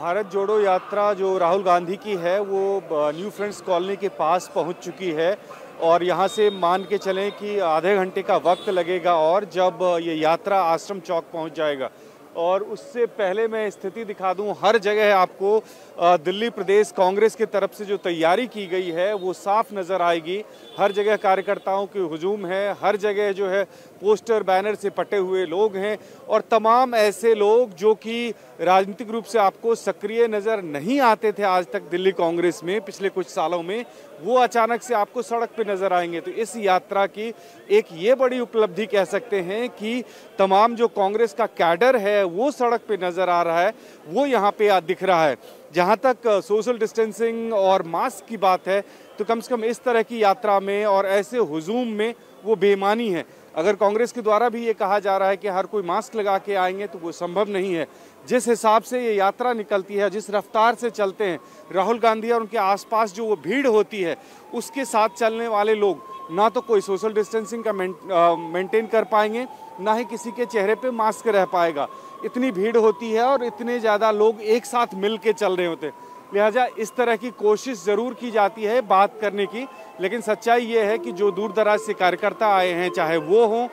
भारत जोड़ो यात्रा जो राहुल गांधी की है, वो न्यू फ्रेंड्स कॉलोनी के पास पहुँच चुकी है और यहाँ से मान के चलें कि आधे घंटे का वक्त लगेगा और जब ये यात्रा आश्रम चौक पहुँच जाएगा। और उससे पहले मैं स्थिति दिखा दूँ, हर जगह आपको दिल्ली प्रदेश कांग्रेस की तरफ़ से जो तैयारी की गई है, वो साफ़ नज़र आएगी। हर जगह कार्यकर्ताओं की हजूम है, हर जगह जो है पोस्टर, बैनर से पटे हुए लोग हैं और तमाम ऐसे लोग जो कि राजनीतिक रूप से आपको सक्रिय नज़र नहीं आते थे आज तक दिल्ली कांग्रेस में, पिछले कुछ सालों में, वो अचानक से आपको सड़क पे नज़र आएँगे। तो इस यात्रा की एक ये बड़ी उपलब्धि कह सकते हैं कि तमाम जो कांग्रेस का कैडर है, वो सड़क पे नज़र आ रहा है, वो यहाँ पे दिख रहा है। जहाँ तक सोशल डिस्टेंसिंग और मास्क की बात है तो कम से कम इस तरह की यात्रा में और ऐसे हुजूम में वो बेमानी है। अगर कांग्रेस के द्वारा भी ये कहा जा रहा है कि हर कोई मास्क लगा के आएँगे तो वो संभव नहीं है। जिस हिसाब से ये यात्रा निकलती है, जिस रफ्तार से चलते हैं, राहुल गांधी और उनके आसपास जो वो भीड़ होती है, उसके साथ चलने वाले लोग ना तो कोई सोशल डिस्टेंसिंग का मेंटेन कर पाएँगे, ना ही किसी के चेहरे पे मास्क रह पाएगा। इतनी भीड़ होती है और इतने ज़्यादा लोग एक साथ मिल के चल रहे होते लिहाजा इस तरह की कोशिश ज़रूर की जाती है बात करने की लेकिन सच्चाई ये है कि जो दूर दराज से कार्यकर्ता आए हैं चाहे वो हों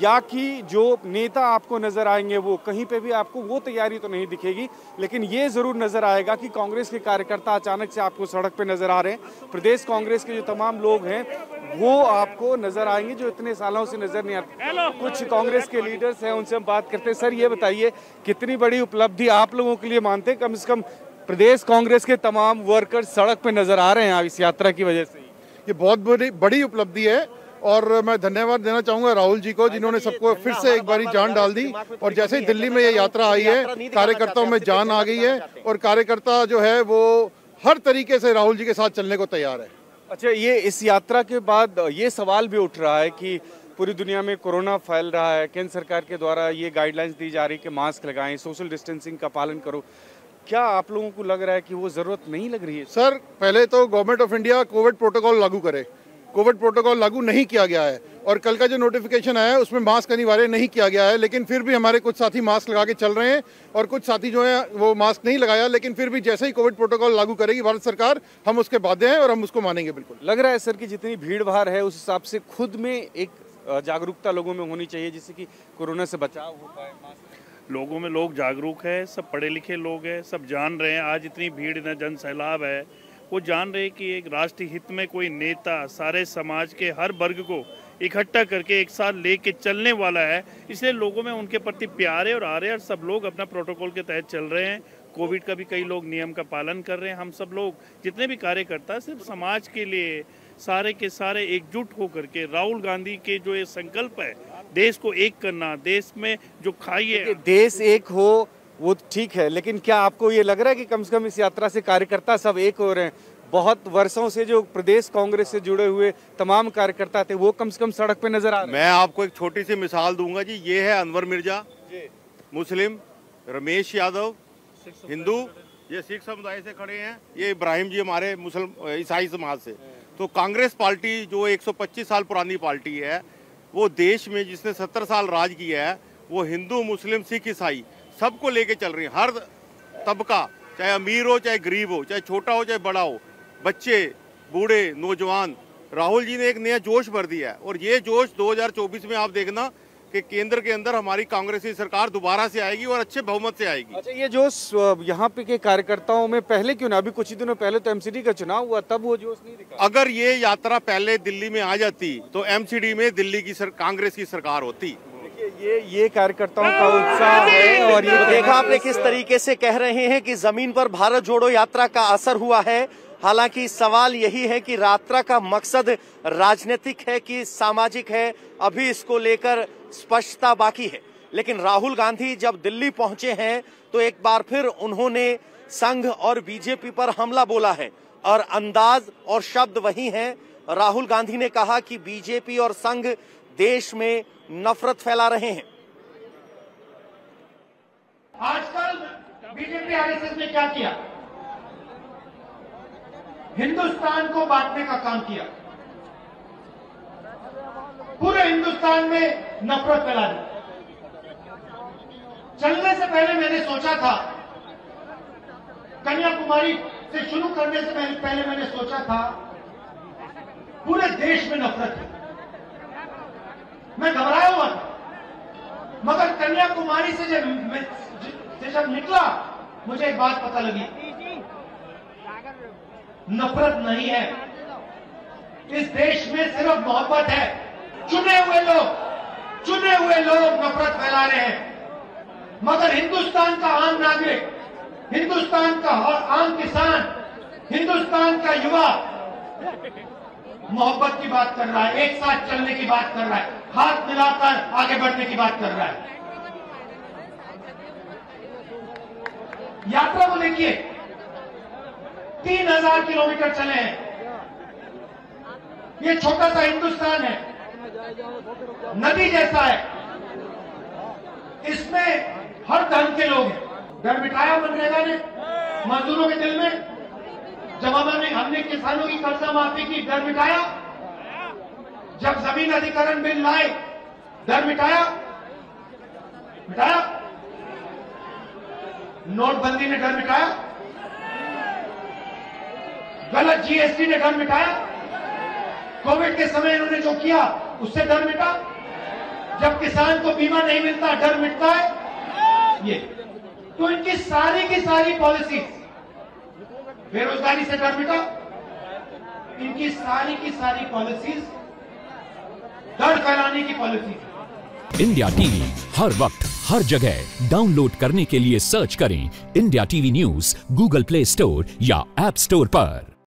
या कि जो नेता आपको नज़र आएँगे वो कहीं पे भी आपको वो तैयारी तो नहीं दिखेगी लेकिन ये ज़रूर नज़र आएगा कि कांग्रेस के कार्यकर्ता अचानक से आपको सड़क पे नज़र आ रहे हैं। प्रदेश कांग्रेस के जो तमाम लोग हैं वो आपको नज़र आएँगे जो इतने सालों से नज़र नहीं आते। कुछ कांग्रेस के लीडर्स हैं उनसे हम बात करते हैं। सर ये बताइए कितनी बड़ी उपलब्धि आप लोगों के लिए मानते हैं? कम से कम प्रदेश कांग्रेस के तमाम वर्कर्स सड़क पे नज़र आ रहे हैं इस यात्रा की वजह से ये बहुत बड़ी बड़ी उपलब्धि है और मैं धन्यवाद देना चाहूँगा राहुल जी को जिन्होंने सबको फिर से एक बारी जान डाल दी और जैसे ही दिल्ली में ये यात्रा आई है कार्यकर्ताओं में जान आ गई है और कार्यकर्ता जो है वो हर तरीके से राहुल जी के साथ चलने को तैयार है। अच्छा ये इस यात्रा के बाद ये सवाल भी उठ रहा है कि पूरी दुनिया में कोरोना फैल रहा है केंद्र सरकार के द्वारा ये गाइडलाइंस दी जा रही है कि मास्क लगाएँ सोशल डिस्टेंसिंग का पालन करो। क्या आप लोगों को लग रहा है कि वो ज़रूरत नहीं लग रही है? सर पहले तो government of India COVID protocol लागू करे। कोविड प्रोटोकॉल लागू नहीं किया गया है। और कल का जो नोटिफिकेशन आया है उसमें मास्क अनिवार्य नहीं किया गया है लेकिन फिर भी हमारे कुछ साथी मास्क लगा के चल रहे हैं और कुछ साथी जो है वो मास्क नहीं लगाया लेकिन फिर भी जैसे ही कोविड प्रोटोकॉल लागू करेगी भारत सरकार हम उसके बाध्य हैं और हम उसको मानेंगे बिल्कुल। लग रहा है सर की जितनी भीड़ भाड़ है उस हिसाब से खुद में एक जागरूकता लोगों में होनी चाहिए जिससे कि कोरोना से बचाव हो पाए लोगों में लोग जागरूक है, सब पढ़े लिखे लोग हैं, सब जान रहे हैं, आज इतनी भीड़ न जन सैलाब है। वो जान रहे हैं कि एक राष्ट्रीय हित में कोई नेता सारे समाज के हर वर्ग को इकट्ठा करके एक साथ लेके चलने वाला है। इसलिए लोगों में उनके प्रति प्यार है और आ रहे हैं और सब लोग अपना प्रोटोकॉल के तहत चल रहे हैं। कोविड का भी कई लोग नियम का पालन कर रहे हैं। हम सब लोग जितने भी कार्यकर्ता, सिर्फ़ समाज के लिए सारे के सारे एकजुट होकर के राहुल गांधी के जो ये संकल्प है देश को एक करना देश में जो खाई है। देश एक हो वो ठीक है लेकिन क्या आपको ये लग रहा है कि कम से कम इस यात्रा से कार्यकर्ता सब एक हो रहे हैं? बहुत वर्षों से जो प्रदेश कांग्रेस से जुड़े हुए तमाम कार्यकर्ता थे वो कम से कम सड़क पे नज़र आ रहे मैं आपको एक छोटी सी मिसाल दूँगा जी ये है अनवर मिर्ज़ा। मुस्लिम रमेश यादव हिंदू ये सिख समुदाय से खड़े हैं। ये इब्राहिम जी हमारे मुसलम ईसाई समाज से। तो कांग्रेस पार्टी जो 125 साल पुरानी पार्टी है वो देश में जिसने सत्तर साल राज किया है, वो हिंदू, मुस्लिम, सिख, ईसाई, सबको लेके चल रही है। हर तबका, चाहे अमीर हो, चाहे गरीब हो, चाहे छोटा हो, चाहे बड़ा हो, बच्चे, बूढ़े, नौजवान, राहुल जी ने एक नया जोश भर दिया है। और ये जोश 2024 में आप देखना कि केंद्र के अंदर हमारी कांग्रेसी सरकार दोबारा से आएगी और अच्छे बहुमत से आएगी। अच्छा ये जोश यहाँ पे के कार्यकर्ताओं में पहले क्यों ना अभी कुछ ही दिनों पहले तो एमसीडी का चुनाव हुआ तब वो जोश नहीं दिखा। अगर ये यात्रा पहले दिल्ली में आ जाती तो एमसीडी में दिल्ली की सर, कांग्रेस की सरकार होती। ये ये कार्यकर्ताओं का उत्साह है और ये देखा आपने किस तरीके से कह रहे हैं कि ज़मीन पर भारत जोड़ो यात्रा का असर हुआ है हालाँकि सवाल यही है कि यात्रा का मकसद राजनीतिक है कि सामाजिक है, अभी इसको लेकर स्पष्टता बाकी है। लेकिन राहुल गांधी जब दिल्ली पहुँचे हैं तो एक बार फिर उन्होंने संघ और बीजेपी पर हमला बोला है और अंदाज और शब्द वही हैं। राहुल गांधी ने कहा कि बीजेपी और संघ देश में नफरत फैला रहे हैं। आजकल बीजेपी आरएसएस ने क्या किया? हिंदुस्तान को बांटने का काम किया। पूरे हिंदुस्तान में नफरत फैला दी। चलने से पहले मैंने सोचा था कन्याकुमारी से शुरू करने से पहले, पहले मैंने सोचा था पूरे देश में नफरत है। मैं घबराया हुआ था। मगर कन्याकुमारी से जब से जब निकला मुझे एक बात पता लगी। नफरत नहीं है। इस देश में सिर्फ़ मोहब्बत है। चुने हुए लोग, चुने हुए लोग नफरत फैला रहे हैं। मगर हिंदुस्तान का आम नागरिक, हिंदुस्तान का आम किसान, हिंदुस्तान का युवा मोहब्बत की बात कर रहा है, एक साथ चलने की बात कर रहा है, हाथ मिलाकर आगे बढ़ने की बात कर रहा है। यात्रा को देखिए। तीन हज़ार किलोमीटर चले हैं। ये छोटा सा हिंदुस्तान है। नदी जैसा है। इसमें हर धर्म के लोग हैं। घर बिठाया मनरेगा ने मजदूरों के दिल में। जब हमने हमने किसानों की कर्जा माफ़ी की, घर मिटाया जब ज़मीन अधिकरण बिल लाए, घर मिटाया मिटाया नोटबंदी ने घर मिटाया गलत जीएसटी ने डर मिटाया। कोविड के समय इन्होंने जो किया, उससे डर मिटा। जब किसान को बीमा नहीं मिलता, डर मिटता है। ये। तो इनकी सारी की सारी पॉलिसी बेरोजगारी से डर मिटा। इनकी सारी की सारी पॉलिसीज़ डर फैलाने की पॉलिसी इंडिया टीवी, हर वक्त, हर जगह। डाउनलोड करने के लिए सर्च करें India TV news Google Play Store या एप स्टोर पर।